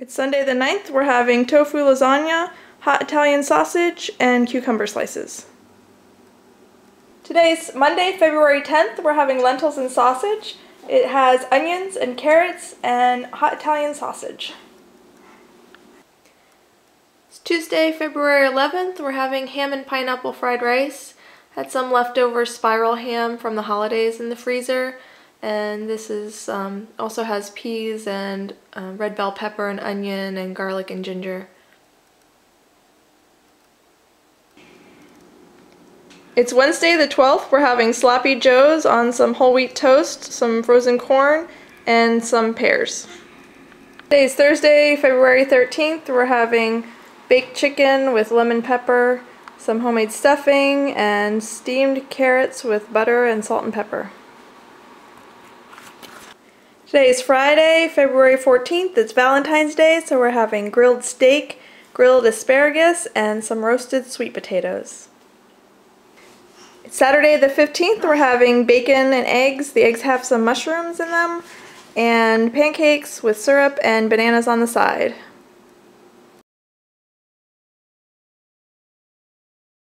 It's Sunday the 9th. We're having tofu lasagna, hot Italian sausage, and cucumber slices. Today's Monday, February 10th. We're having lentils and sausage. It has onions and carrots and hot Italian sausage. It's Tuesday, February 11th. We're having ham and pineapple fried rice. Had some leftover spiral ham from the holidays in the freezer. And this is um, also has peas and uh, red bell pepper and onion and garlic and ginger. It's Wednesday the 12th. We're having Sloppy Joes on some whole wheat toast, some frozen corn, and some pears. Today is Thursday, February 13th. We're having baked chicken with lemon pepper, some homemade stuffing, and steamed carrots with butter and salt and pepper. Today is Friday, February 14th. It's Valentine's Day, so we're having grilled steak, grilled asparagus, and some roasted sweet potatoes. It's Saturday the 15th. We're having bacon and eggs. The eggs have some mushrooms in them, and pancakes with syrup and bananas on the side.